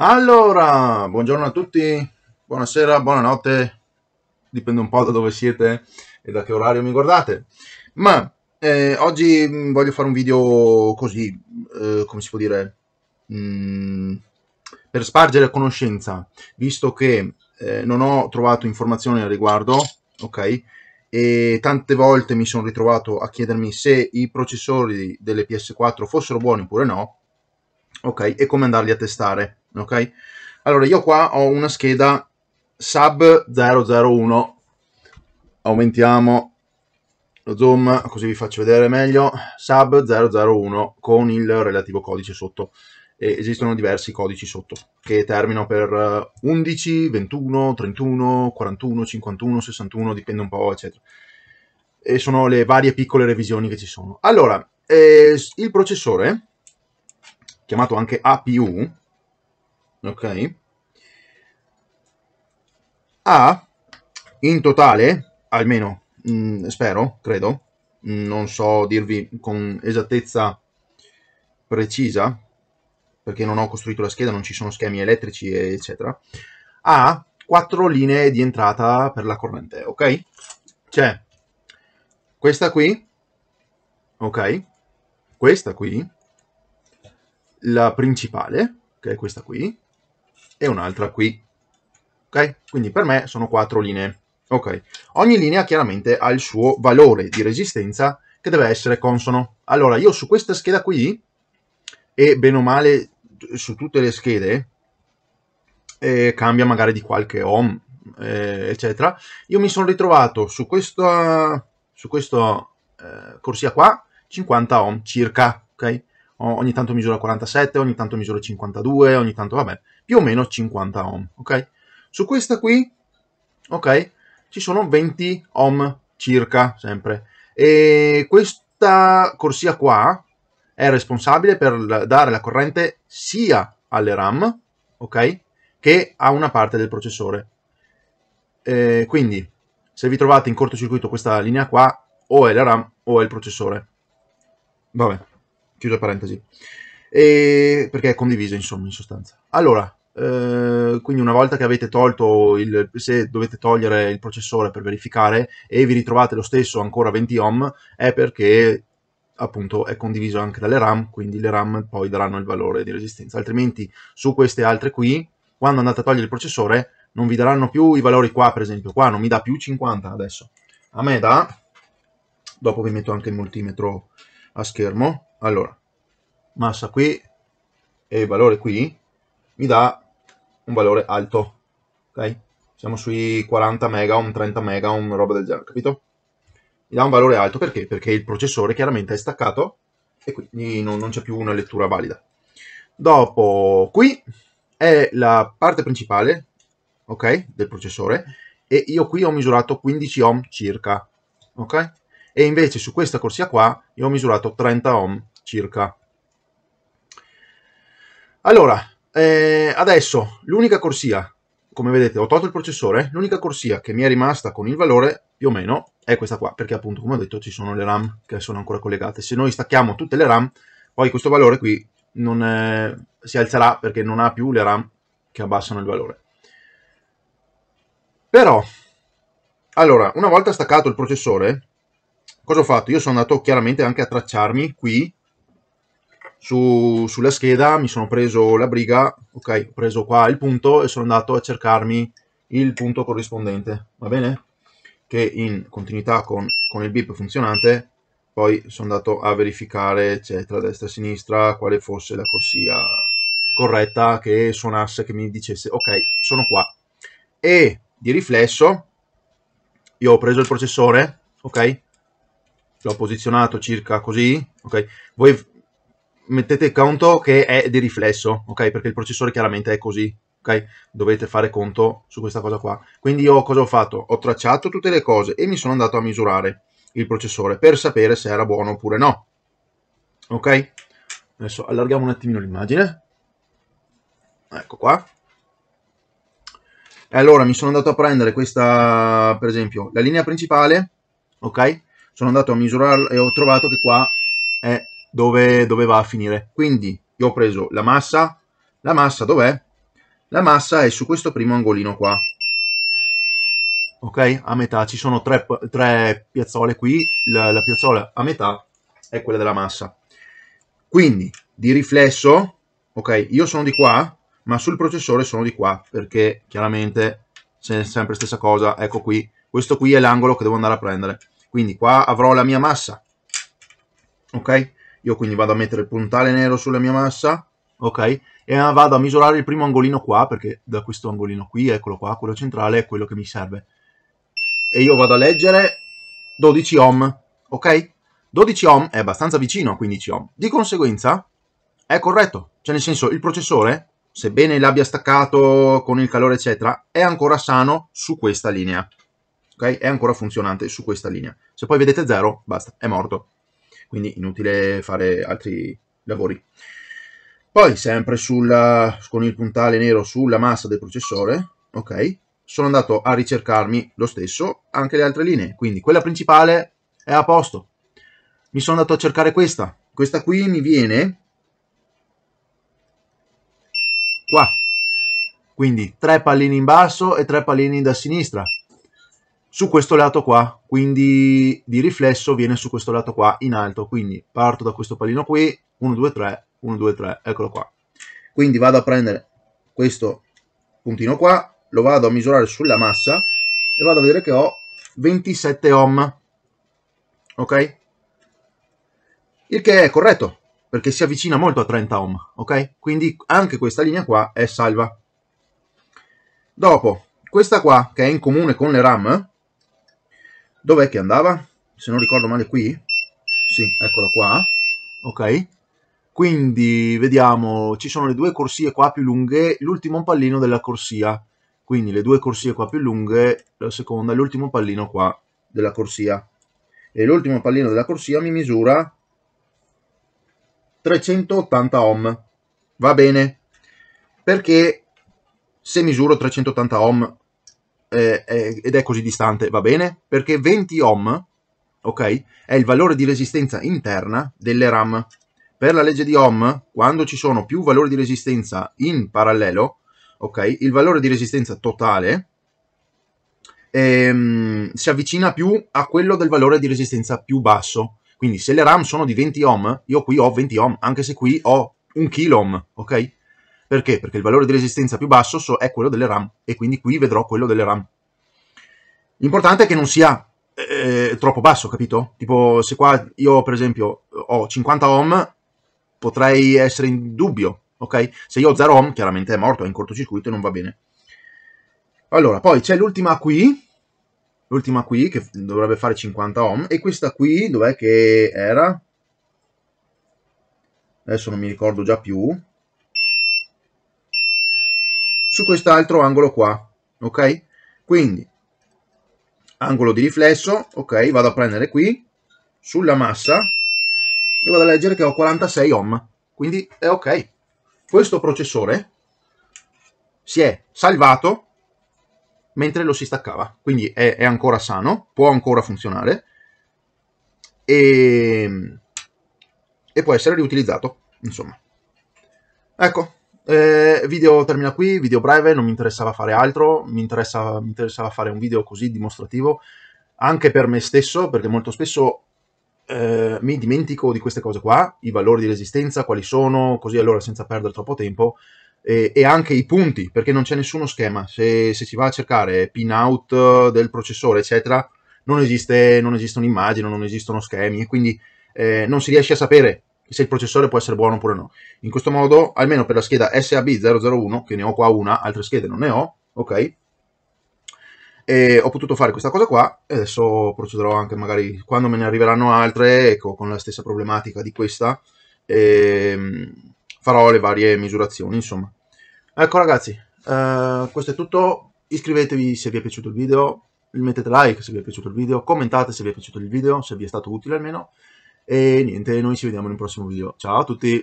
Allora, buongiorno a tutti, buonasera, buonanotte, dipende un po' da dove siete e da che orario mi guardate. Ma eh, oggi mm, voglio fare un video così, eh, come si può dire, mm, per spargere conoscenza, visto che eh, non ho trovato informazioni al riguardo, ok? E tante volte mi sono ritrovato a chiedermi se i processori delle PS4 fossero buoni oppure no, ok? E come andarli a testare ok? Allora, io qua ho una scheda sub 001, aumentiamo lo zoom così vi faccio vedere meglio, sub 001 con il relativo codice sotto. E esistono diversi codici sotto che terminano per 11, 21, 31, 41, 51, 61, dipende un po', eccetera. E sono le varie piccole revisioni che ci sono. Allora, eh, il processore, chiamato anche APU, ok? Ha in totale, almeno mh, mm, spero, credo, mm, non so dirvi con esattezza precisa, perché non ho costruito la scheda, non ci sono schemi elettrici, eccetera, ha quattro linee di entrata per la corrente, ok? C'è questa qui, ok? Questa qui, la principale, che è questa qui, e un'altra qui. Ok? Quindi per me sono quattro linee. Ok. Ogni linea chiaramente ha il suo valore di resistenza che deve essere consono. Allora, io su questa scheda qui, e bene o male su tutte le schede, eh, cambia magari di qualche ohm, eh, eccetera, io mi sono ritrovato su questa, su questa eh, corsia qua 50 ohm circa, ok? ogni tanto misura 47, ogni tanto misura 52, ogni tanto, vabbè, più o meno 50 ohm, ok? Su questa qui, ok, ci sono 20 ohm circa, sempre. E questa corsia qua è responsabile per dare la corrente sia alle RAM, ok, che a una parte del processore. Eh, quindi, se vi trovate in cortocircuito questa linea qua, o è la RAM o è il processore. Vabbè chiusa parentesi, e perché è condiviso insomma in sostanza. Allora, eh, quindi una volta che avete tolto il, se dovete togliere il processore per verificare e vi ritrovate lo stesso ancora 20 ohm, è perché appunto è condiviso anche dalle RAM, quindi le RAM poi daranno il valore di resistenza, altrimenti su queste altre qui, quando andate a togliere il processore, non vi daranno più i valori qua, per esempio, qua non mi dà più 50 adesso, a me dà, dopo vi metto anche il multimetro a schermo, allora, massa qui e valore qui mi dà un valore alto, ok? Siamo sui 40 megaohm, 30 megaohm, roba del genere, capito? Mi dà un valore alto perché? Perché il processore chiaramente è staccato e quindi non, non c'è più una lettura valida. Dopo, qui è la parte principale, ok, del processore e io qui ho misurato 15 ohm circa, ok? E invece su questa corsia qua io ho misurato 30 ohm circa. Allora, eh, adesso l'unica corsia, come vedete ho tolto il processore, l'unica corsia che mi è rimasta con il valore più o meno è questa qua, perché appunto come ho detto ci sono le RAM che sono ancora collegate. Se noi stacchiamo tutte le RAM, poi questo valore qui non è, si alzerà perché non ha più le RAM che abbassano il valore. Però, allora, una volta staccato il processore, cosa ho fatto? Io sono andato chiaramente anche a tracciarmi qui su, sulla scheda mi sono preso la briga, ok, ho preso qua il punto e sono andato a cercarmi il punto corrispondente, va bene? Che in continuità con, con il bip funzionante poi sono andato a verificare, eccetera, destra e sinistra, quale fosse la corsia corretta che suonasse, che mi dicesse, ok, sono qua. E di riflesso, io ho preso il processore, ok, l'ho posizionato circa così, ok, voi mettete conto che è di riflesso, ok? Perché il processore chiaramente è così, ok? Dovete fare conto su questa cosa qua. Quindi io cosa ho fatto? Ho tracciato tutte le cose e mi sono andato a misurare il processore per sapere se era buono oppure no. Ok? Adesso allarghiamo un attimino l'immagine. Ecco qua. E allora mi sono andato a prendere questa, per esempio, la linea principale, ok? Sono andato a misurarla e ho trovato che qua dove, dove va a finire. Quindi io ho preso la massa, la massa dov'è? la massa è su questo primo angolino qua. Ok? A metà ci sono tre, tre piazzole qui, la, la piazzola a metà è quella della massa. Quindi, di riflesso, ok, io sono di qua, ma sul processore sono di qua, perché chiaramente è sempre stessa cosa, ecco qui, questo qui è l'angolo che devo andare a prendere. Quindi qua avrò la mia massa, ok? Io quindi vado a mettere il puntale nero sulla mia massa, ok? E vado a misurare il primo angolino qua, perché da questo angolino qui, eccolo qua, quello centrale, è quello che mi serve. E io vado a leggere 12 ohm, ok? 12 ohm è abbastanza vicino a 15 ohm. Di conseguenza è corretto. Cioè nel senso il processore, sebbene l'abbia staccato con il calore eccetera, è ancora sano su questa linea. Ok? È ancora funzionante su questa linea. Se poi vedete 0, basta, è morto. Quindi inutile fare altri lavori. Poi sempre sulla, con il puntale nero sulla massa del processore, ok? Sono andato a ricercarmi lo stesso anche le altre linee. Quindi quella principale è a posto mi sono andato a cercare questa. Questa qui mi viene qua. Quindi tre pallini in basso e tre pallini da sinistra. Su questo lato qua, quindi di riflesso viene su questo lato qua in alto. Quindi parto da questo pallino qui, 1, 2, 3, 1, 2, 3, eccolo qua. Quindi vado a prendere questo puntino qua, lo vado a misurare sulla massa e vado a vedere che ho 27 ohm. Ok? il che è corretto, perché si avvicina molto a 30 ohm, ok? Quindi anche questa linea qua è salva. Dopo, questa qua, che è in comune con le RAM, dov'è che andava? Se non ricordo male qui? Sì, eccola qua, ok? Quindi, vediamo, ci sono le due corsie qua più lunghe, l'ultimo pallino della corsia. Quindi le due corsie qua più lunghe, la seconda, l'ultimo pallino qua della corsia. E l'ultimo pallino della corsia mi misura 380 ohm. Va bene? Perché se misuro 380 ohm eh, ed è così distante, va bene? Perché 20 ohm, ok, è il valore di resistenza interna delle RAM. Per la legge di Ohm, quando ci sono più valori di resistenza in parallelo, ok, il valore di resistenza totale ehm, si avvicina più a quello del valore di resistenza più basso. Quindi se le RAM sono di 20 ohm, io qui ho 20 ohm, anche se qui ho un kilo ohm, ok? Perché? Perché il valore di resistenza più basso è quello delle RAM e quindi qui vedrò quello delle RAM. L'importante è che non sia eh, troppo basso, capito? Tipo se qua io per esempio ho 50 ohm, potrei essere in dubbio, ok? Se io ho 0 ohm, chiaramente è morto, è in cortocircuito e non va bene. Allora, poi c'è l'ultima qui, l'ultima qui che dovrebbe fare 50 ohm e questa qui dov'è che era? Adesso non mi ricordo già più. Su quest'altro angolo qua, ok? Quindi, angolo di riflesso, ok, vado a prendere qui, sulla massa, e vado a leggere che ho 46 ohm, quindi è ok. Questo processore si è salvato mentre lo si staccava, quindi è, è ancora sano, può ancora funzionare e, e può essere riutilizzato, insomma. Ecco, eh, video termina qui, video breve, non mi interessava fare altro, mi, interessa, mi interessava fare un video così dimostrativo, anche per me stesso, perché molto spesso eh, mi dimentico di queste cose qua, i valori di resistenza, quali sono, così allora senza perdere troppo tempo, e, e anche i punti, perché non c'è nessuno schema. Se, se, si va a cercare pin out del processore, eccetera, non esiste, non esiste un'immagine, non esistono schemi, e quindi eh, non si riesce a sapere se il processore può essere buono oppure no. In questo modo, almeno per la scheda SAB001, che ne ho qua una, altre schede non ne ho, ok? E ho potuto fare questa cosa qua e adesso procederò anche magari quando me ne arriveranno altre, ecco, con la stessa problematica di questa, ehm, farò le varie misurazioni, insomma. Ecco ragazzi, eh, questo è tutto, iscrivetevi se vi è piaciuto il video, mettete like se vi è piaciuto il video, commentate se vi è piaciuto il video, se vi è stato utile almeno, e niente, noi ci vediamo un prossimo video. Ciao a tutti!